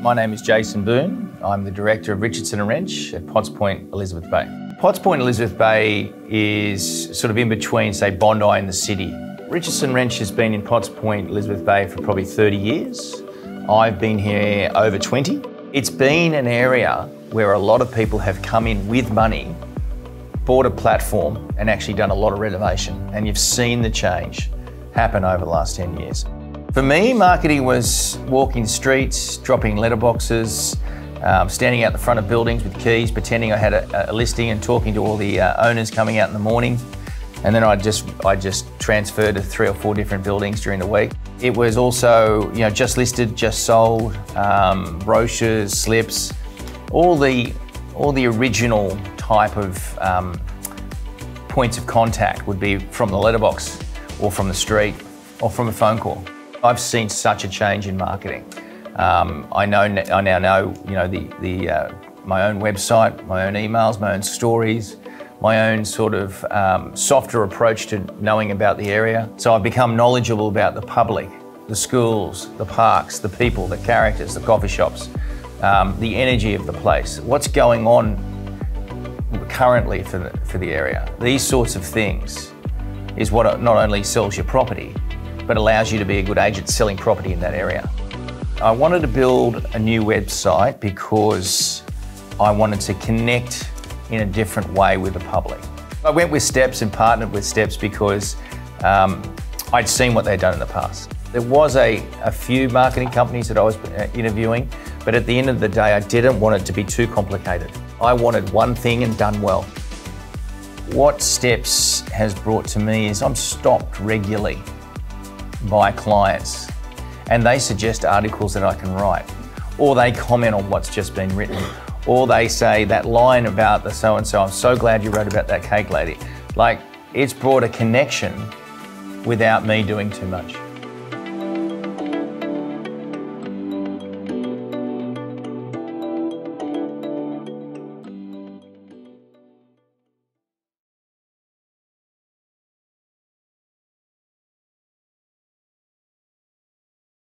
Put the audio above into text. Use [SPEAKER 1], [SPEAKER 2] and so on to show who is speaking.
[SPEAKER 1] My name is Jason Boon. I'm the director of Richardson Wrench at Potts Point, Elizabeth Bay. Potts Point, Elizabeth Bay is sort of in between, say, Bondi and the city. Richardson Wrench has been in Potts Point, Elizabeth Bay for probably 30 years. I've been here over 20. It's been an area where a lot of people have come in with money, bought a platform, and actually done a lot of renovation. And you've seen the change happen over the last 10 years. For me, marketing was walking streets, dropping letterboxes, um, standing out the front of buildings with keys, pretending I had a, a listing and talking to all the uh, owners coming out in the morning. And then I just I just transferred to three or four different buildings during the week. It was also you know just listed, just sold, um, brochures, slips, all the all the original type of um, points of contact would be from the letterbox or from the street or from a phone call. I've seen such a change in marketing. Um, I know I now know you know the the uh, my own website, my own emails, my own stories, my own sort of um, softer approach to knowing about the area. So I've become knowledgeable about the public, the schools, the parks, the people, the characters, the coffee shops, um, the energy of the place, what's going on currently for the, for the area. These sorts of things is what not only sells your property, but allows you to be a good agent selling property in that area. I wanted to build a new website because I wanted to connect in a different way with the public. I went with Stepps and partnered with Stepps because um, I'd seen what they'd done in the past. There was a, a few marketing companies that I was uh, interviewing, but at the end of the day, I didn't want it to be too complicated. I wanted one thing and done well. What Stepps has brought to me is I'm stopped regularly by clients and they suggest articles that I can write, or they comment on what's just been written, or they say that line about the so and so, I'm so glad you wrote about that cake lady. Like, it's brought a connection without me doing too much.